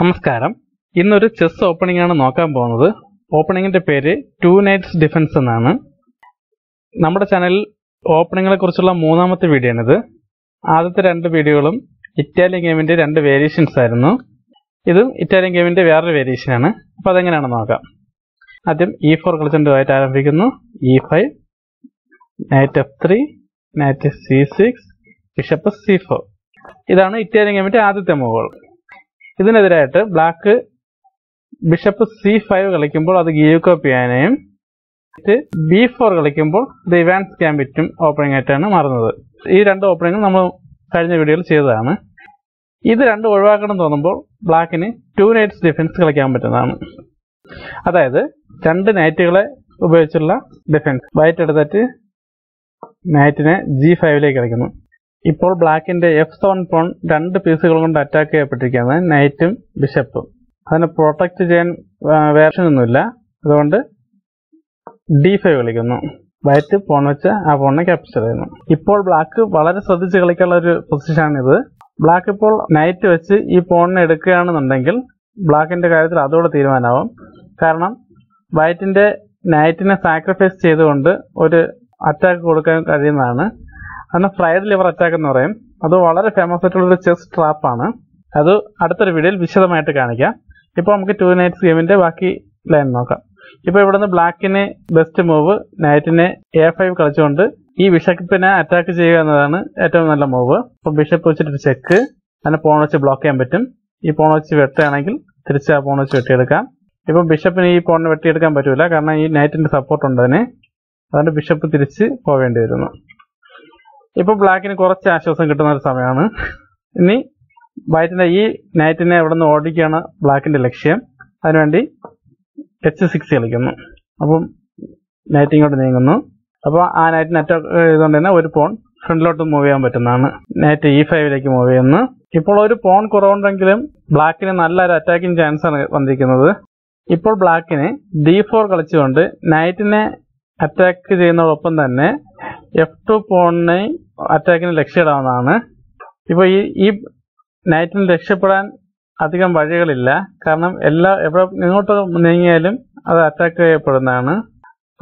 നമസ്കാരം. ഇന്നൊരു chess opening ആണ് നോക്കാൻ പോകുന്നത്. ഓപ്പണിങ്ങിന്റെ പേര് ടു നൈറ്റ്സ് ഡിഫൻസ് എന്നാണ്. നമ്മുടെ ചാനലിൽ ഓപ്പണിങ്ങിനെ കുറിച്ചുള്ള മൂന്നാമത്തെ വീഡിയോ ആണിത്. ആദ്യത്തെ രണ്ട് വീഡിയോകളും ഇറ്റാലിയൻ ഗെയിമിന്റെ രണ്ട് വേരിയേഷൻസ് ആയിരുന്നു. ഇതും ഇറ്റാലിയൻ ഗെയിമിന്റെ വേറൊരു വേരിയേഷൻ ആണ്. അപ്പോൾ അതെങ്ങനെയാണെന്ന് നോക്കാം. ആദ്യം ഇ ഫോർ കളിച്ചുകൊണ്ടുമായിട്ട് ആരംഭിക്കുന്നു. E five knight F three knight C six bishop C four ഇതാണ് ഇറ്റാലിയൻ ഗെയിമിന്റെ ആദ്യത്തെ മൂവുകൾ ഇതിനെതിരായിട്ട് ബ്ലാക്ക് ബിഷപ്പ് സി ഫൈവ് കളിക്കുമ്പോൾ അത് ഗിയൂക്കോ പിയാനയും ബി ഫോർ കളിക്കുമ്പോൾ ഇത് ഇവാൻസ് ക്യാമ്പിറ്റും ഓപ്പണിംഗ് ആയിട്ടാണ് മാറുന്നത്. ഈ രണ്ട് ഓപ്പണിംഗും നമ്മൾ കഴിഞ്ഞ വീഡിയോയിൽ ചെയ്തതാണ്. ഇത് രണ്ടും ഒഴിവാക്കണം തോന്നുമ്പോൾ ബ്ലാക്കിന് ടു നൈറ്റ്സ് ഡിഫൻസ് കളിക്കാൻ പറ്റുന്നതാണ്. അതായത് രണ്ട് നൈറ്റുകളെ ഉപയോഗിച്ചുള്ള ഡിഫൻസ് വൈറ്റ് എടുത്തിട്ട് നൈറ്റിനെ ജി ഫൈവിലേക്ക് കളിക്കുന്നു. ഇപ്പോൾ ബ്ലാക്കിന്റെ എഫ് സെവൻ പോൺ രണ്ട് പീസുകൾ കൊണ്ട് അറ്റാക്ക് ചെയ്യപ്പെട്ടിരിക്കുകയാണ്. നൈറ്റും ബിഷപ്പും അതിനെ പ്രൊട്ടക്ട് ചെയ്യാൻ വേർഷൻ ഒന്നുമില്ല അതുകൊണ്ട് ഡി ഫൈവ് കളിക്കുന്നു. വൈറ്റ് പോൺ വെച്ച് ആ പോണിനെ ക്യാപ്ചർ ചെയ്യുന്നു. ഇപ്പോൾ ബ്ലാക്ക് വളരെ ശ്രദ്ധിച്ച് കളിക്കാനുള്ള ഒരു പൊസിഷനാണിത് ബ്ലാക്ക് ഇപ്പോൾ നൈറ്റ് വെച്ച് ഈ പോണിനെ എടുക്കുകയാണെന്നുണ്ടെങ്കിൽ ബ്ലാക്കിന്റെ കാര്യത്തിൽ അതോടെ തീരുമാനമാവും. കാരണം വൈറ്റിന്റെ നൈറ്റിനെ സാക്രിഫൈസ് ചെയ്തുകൊണ്ട് ഒരു അറ്റാക്ക് കൊടുക്കാൻ കഴിയുന്നതാണ്. അതിന് ഫ്രൈഡ് ലിവർ അറ്റാക്ക് എന്ന് പറയും. അത് വളരെ ഫേമസ് ആയിട്ടുള്ള ഒരു ചെസ് ആണ്. അത് അടുത്തൊരു വീഡിയോയിൽ വിശദമായിട്ട് കാണിക്കാം. ഇപ്പോൾ നമുക്ക് ടു നൈറ്റ്സ് ഗെയിമിന്റെ ബാക്കി ലൈൻ നോക്കാം. ഇപ്പോൾ ഇവിടുന്ന് ബ്ലാക്കിന് ബെസ്റ്റ് മൂവ് നൈറ്റിന് എ ഫൈവ് കളിച്ചുകൊണ്ട് ഈ ബിഷപ്പിനെ അറ്റാക്ക് ചെയ്യുക എന്നതാണ് ഏറ്റവും നല്ല മൂവ് അപ്പൊ ബിഷപ്പ് വെച്ചിട്ട് ചെക്ക് അതിനെ പോണ വെച്ച് ബ്ലോക്ക് ചെയ്യാൻ പറ്റും. ഈ പോണ വെച്ച് വെട്ടുകയാണെങ്കിൽ തിരിച്ച് ആ പോൺ വെച്ച് വെട്ടിയെടുക്കാം. ഇപ്പം ബിഷപ്പിന് ഈ പോണിന് വെട്ടിയെടുക്കാൻ പറ്റൂല. കാരണം ഈ നൈറ്റിന്റെ സപ്പോർട്ട് ഉണ്ട് അതിന്. അതുകൊണ്ട് ബിഷപ്പ് തിരിച്ച് പോവേണ്ടി വരുന്നു. ഇപ്പൊ ബ്ലാക്കിന് കുറച്ച് ആശ്വാസം കിട്ടുന്ന ഒരു സമയമാണ്. ഇനി വൈറ്റിന്റെ ഈ നൈറ്റിനെ ഇവിടെ നിന്ന് ഓടിക്കുകയാണ് ബ്ലാക്കിന്റെ ലക്ഷ്യം. അതിനുവേണ്ടി എച്ച് സിക്സ് കളിക്കുന്നു. അപ്പം നൈറ്റ് ഇങ്ങോട്ട് നീങ്ങുന്നു. അപ്പോൾ ആ നൈറ്റിന് അറ്റാക്ക് ചെയ്തുകൊണ്ട് തന്നെ ഒരു പോൺ ഫ്രണ്ടിലോട്ട് മൂവ് ചെയ്യാൻ പറ്റുന്നതാണ്. നൈറ്റ് ഇ ഫൈവിലേക്ക് മൂവ് ചെയ്യുന്നു. ഇപ്പോൾ ഒരു പോൺ കുറവുണ്ടെങ്കിലും ബ്ലാക്കിന് നല്ലൊരു അറ്റാക്കിംഗ് ചാൻസ് ആണ് വന്നിരിക്കുന്നത്. ഇപ്പോൾ ബ്ലാക്കിന് ഡി ഫോർ കളിച്ചുകൊണ്ട് നൈറ്റിനെ അറ്റാക്ക് ചെയ്യുന്നതോടൊപ്പം തന്നെ എഫ് ടു പോണിനെ അറ്റാക്കിന് ലക്ഷ്യമിടാവുന്നതാണ് ഇപ്പോൾ ഈ ഈ നൈറ്റിന് രക്ഷപ്പെടാൻ അധികം വഴികളില്ല. കാരണം എല്ലാ എവിടെ എങ്ങോട്ട് നീങ്ങിയാലും അത് അറ്റാക്ക് ചെയ്യപ്പെടുന്നതാണ്.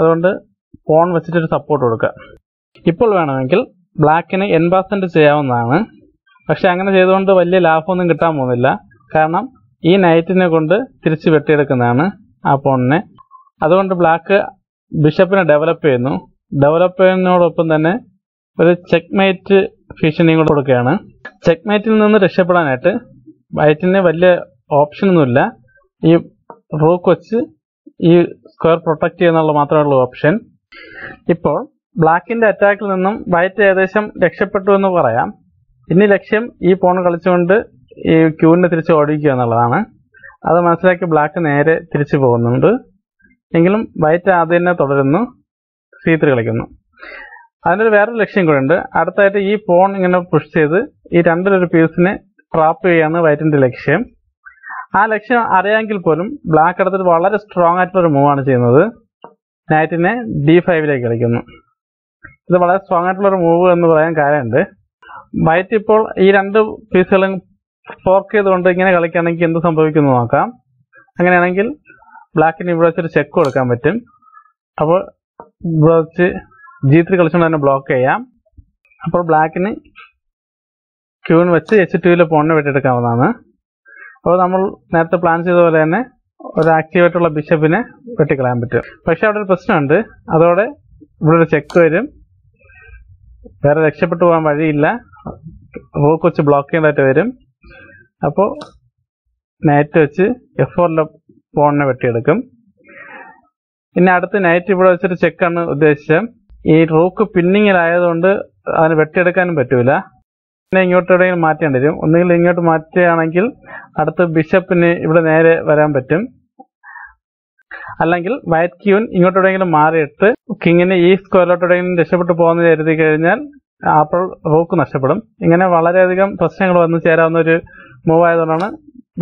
അതുകൊണ്ട് ഫോൺ വെച്ചിട്ടൊരു സപ്പോർട്ട് കൊടുക്കുക. ഇപ്പോൾ വേണമെങ്കിൽ ബ്ലാക്കിന് എൻബാസന്റ് ചെയ്യാവുന്നതാണ്. പക്ഷെ അങ്ങനെ ചെയ്തുകൊണ്ട് വലിയ ലാഭമൊന്നും കിട്ടാൻ പോകുന്നില്ല. കാരണം ഈ നൈറ്റിനെ കൊണ്ട് തിരിച്ച് വെട്ടിയെടുക്കുന്നതാണ് ആ പോണിനെ അതുകൊണ്ട് ബ്ലാക്ക് ബിഷപ്പിനെ ഡെവലപ്പ് ചെയ്യുന്നു. ഡെവലപ്പ് ചെയ്യുന്നതോടൊപ്പം തന്നെ ഒരു ചെക്ക്മേറ്റ് ഭീഷണിയും കൂടെ കൊടുക്കുകയാണ്. ചെക്ക്മേറ്റിൽ നിന്ന് രക്ഷപ്പെടാനായിട്ട് വൈറ്റിന് വലിയ ഓപ്ഷനൊന്നുമില്ല ഈ റോക്ക് വെച്ച് ഈ സ്ക്വയർ പ്രൊട്ടക്ട് ചെയ്യുന്നുള്ള മാത്രമേ ഉള്ളൂ ഓപ്ഷൻ ഇപ്പോൾ ബ്ലാക്കിന്റെ അറ്റാക്കിൽ നിന്നും വൈറ്റ് ഏകദേശം രക്ഷപ്പെട്ടു എന്ന് പറയാം. ഇനി ലക്ഷ്യം ഈ പോൺ കളിച്ചുകൊണ്ട് ഈ ക്യൂവിനെ തിരിച്ച് ഓടിക്കുക എന്നുള്ളതാണ്. അത് മനസ്സിലാക്കി ബ്ലാക്ക് നേരെ തിരിച്ചു പോകുന്നുണ്ട്. എങ്കിലും വൈറ്റ് ആദ്യം തന്നെ തുടരുന്നു. സി കളിക്കുന്നു. അതിനൊരു വേറൊരു ലക്ഷ്യം കൂടെ ഉണ്ട്. അടുത്തായിട്ട് ഈ പോൺ ഇങ്ങനെ പുഷ് ചെയ്ത് ഈ രണ്ടിലൊരു പീസിനെ ട്രാപ്പ് ചെയ്യാണ് വൈറ്റിന്റെ ലക്ഷ്യം. ആ ലക്ഷ്യം അറിയാമെങ്കിൽ പോലും ബ്ലാക്ക് എടുത്തിട്ട് വളരെ സ്ട്രോങ് ആയിട്ടുള്ള ഒരു മൂവാണ് ചെയ്യുന്നത്. നൈറ്റിനെ ഡി ഫൈവിലേക്ക് കളിക്കുന്നു. ഇത് വളരെ സ്ട്രോങ് ആയിട്ടുള്ള ഒരു മൂവ് എന്ന് പറയാൻ കാര്യമുണ്ട്. വൈറ്റ് ഇപ്പോൾ ഈ രണ്ട് പീസുകളും ഫോർക്ക് ചെയ്തുകൊണ്ട് ഇങ്ങനെ കളിക്കുകയാണെങ്കിൽ എന്ത് സംഭവിക്കുന്നു നോക്കാം. അങ്ങനെയാണെങ്കിൽ ബ്ലാക്കിന് ഇവിടെ വെച്ചൊരു ചെക്ക് കൊടുക്കാൻ പറ്റും. അപ്പോൾ ഇവിടെ വെച്ച് ജി ത്രീ കളിച്ചുകൊണ്ട് തന്നെ ബ്ലോക്ക് ചെയ്യാം. അപ്പോൾ ബ്ലാക്കിന് ക്യൂൺ വെച്ച് എച്ച് ടുവിൽ പോണിനെ വെട്ടിയെടുക്കാവുന്നതാണ്. അപ്പോൾ നമ്മൾ നേരത്തെ പ്ലാൻ ചെയ്ത പോലെ തന്നെ ഒരു ആക്റ്റീവായിട്ടുള്ള ബിഷപ്പിനെ വെട്ടിക്കളയാൻ പറ്റും. പക്ഷെ അവിടെ ഒരു പ്രശ്നമുണ്ട്. അതോടെ ഇവിടെ ഒരു ചെക്ക് വരും. വേറെ രക്ഷപ്പെട്ടു പോകാൻ വഴിയില്ല. റൂക്ക് വെച്ച് ബ്ലോക്ക് ചെയ്യേണ്ടതായിട്ട് വരും. അപ്പോൾ നൈറ്റ് വെച്ച് എഫ് ഫോറിലെ പോണിനെ വെട്ടിയെടുക്കും. പിന്നെ അടുത്ത് നൈറ്റ് ഇവിടെ വെച്ചൊരു ചെക്കാണ് ഉദ്ദേശിച്ചത്. ഈ റോക്ക് പിന്നിങ്ങിലായതുകൊണ്ട് അതിന് വെട്ടിയെടുക്കാനും പറ്റൂല. പിന്നെ ഇങ്ങോട്ട് എവിടെയെങ്കിലും മാറ്റേണ്ടി വരും. ഒന്നുകിൽ ഇങ്ങോട്ട് മാറ്റുകയാണെങ്കിൽ അടുത്ത് ബിഷപ്പിന് ഇവിടെ നേരെ വരാൻ പറ്റും. അല്ലെങ്കിൽ വൈറ്റ് ക്യൂൻ ഇങ്ങോട്ട് എവിടെയെങ്കിലും മാറിയിട്ട് കിങ്ങിന് ഈ സ്ക്വയറിലോട്ട് എവിടെയെങ്കിലും രക്ഷപ്പെട്ടു പോകുന്ന കരുതി കഴിഞ്ഞാൽ അപ്പോൾ റോക്ക് നഷ്ടപ്പെടും. ഇങ്ങനെ വളരെയധികം പ്രശ്നങ്ങൾ വന്നു ചേരാവുന്ന ഒരു മൂവ് ആയതുകൊണ്ടാണ്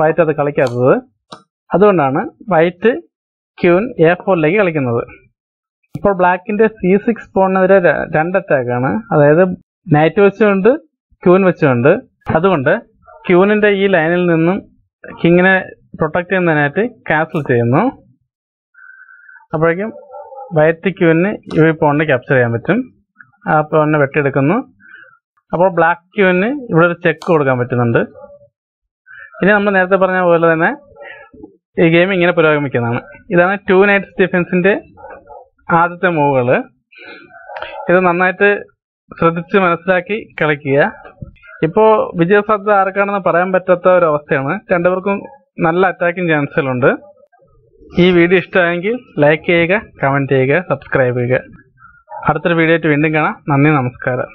വൈറ്റ് അത് കളിക്കാത്തത്. അതുകൊണ്ടാണ് വൈറ്റ് ക്യൂൻ എ ഫോറിലേക്ക് കളിക്കുന്നത്. ഇപ്പോൾ ബ്ലാക്കിന്റെ സി സിക്സ് പോണിനെതിരെ രണ്ട് ആണ്. അതായത് നൈറ്റ് വെച്ചുകൊണ്ട് ക്യൂൻ വെച്ചുകൊണ്ട്. അതുകൊണ്ട് ക്യൂനിന്റെ ഈ ലൈനിൽ നിന്നും കിങ്ങിനെ പ്രൊട്ടക്ട് ചെയ്യുന്നതിനായിട്ട് ക്യാൻസൽ ചെയ്യുന്നു. അപ്പോഴേക്കും വയറ്റ് ക്യൂവിന് ഈ പോണിനെ ക്യാപ്ചർ ചെയ്യാൻ പറ്റും. ആ പോണിനെ വെട്ടിയെടുക്കുന്നു. അപ്പോൾ ബ്ലാക്ക് ക്യൂവിന് ഇവിടെ ഒരു ചെക്ക് കൊടുക്കാൻ പറ്റുന്നുണ്ട്. ഇനി നമ്മൾ നേരത്തെ പറഞ്ഞ പോലെ തന്നെ ഈ ഗെയിം ഇങ്ങനെ പുരോഗമിക്കുന്നതാണ്. ഇതാണ് ടു നൈറ്റ്സ് ഡിഫൻസിന്റെ ആദ്യത്തെ മൂവുകൾ ഇത് നന്നായിട്ട് ശ്രദ്ധിച്ച് മനസ്സിലാക്കി കളിക്കുക. ഇപ്പോൾ വിജയസാധ്യത ആർക്കാണെന്ന് പറയാൻ പറ്റാത്ത ഒരു അവസ്ഥയാണ് രണ്ടുപേർക്കും നല്ല അറ്റാക്കിംഗ് ചാൻസുകളുണ്ട് ഈ വീഡിയോ ഇഷ്ടമായെങ്കിൽ ലൈക്ക് ചെയ്യുക കമന്റ് ചെയ്യുക സബ്സ്ക്രൈബ് ചെയ്യുക. അടുത്തൊരു വീഡിയോ ആയിട്ട് വീണ്ടും കാണാം. നന്ദി നമസ്കാരം.